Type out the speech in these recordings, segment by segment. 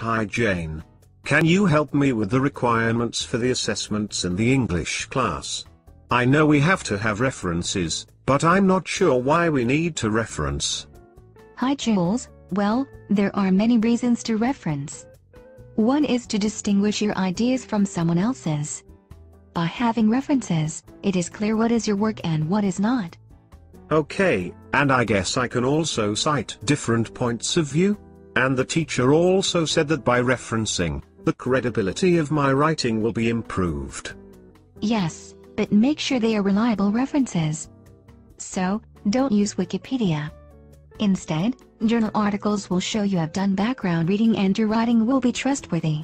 Hi Jane. Can you help me with the requirements for the assessments in the English class? I know we have to have references, but I'm not sure why we need to reference. Hi Jules, well, there are many reasons to reference. One is to distinguish your ideas from someone else's. By having references, it is clear what is your work and what is not. Okay, and I guess I can also cite different points of view? And the teacher also said that by referencing, the credibility of my writing will be improved. Yes, but make sure they are reliable references. So, don't use Wikipedia. Instead, journal articles will show you have done background reading and your writing will be trustworthy.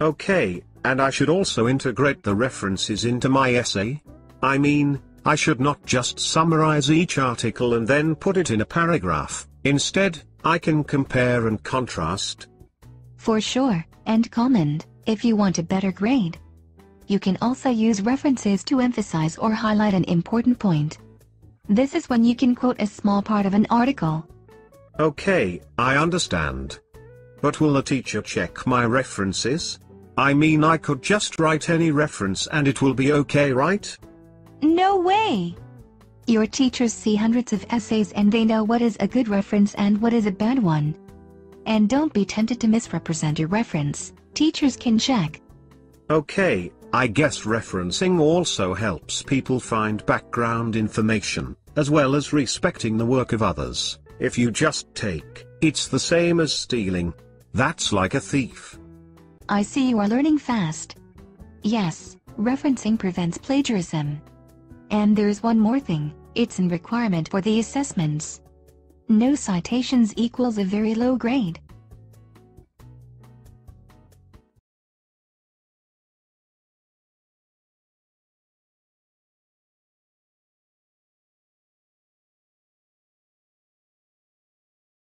Okay, and I should also integrate the references into my essay? I mean, I should not just summarize each article and then put it in a paragraph. Instead, I can compare and contrast. For sure, and comment, if you want a better grade. You can also use references to emphasize or highlight an important point. This is when you can quote a small part of an article. Okay, I understand. But will the teacher check my references? I mean I could just write any reference and it will be okay right? No way! Your teachers see hundreds of essays and they know what is a good reference and what is a bad one. And don't be tempted to misrepresent your reference, teachers can check. Okay, I guess referencing also helps people find background information, as well as respecting the work of others. If you just take, it's the same as stealing. That's like a thief. I see you are learning fast. Yes, referencing prevents plagiarism. And there's one more thing, it's a requirement for the assessments. No citations equals a very low grade.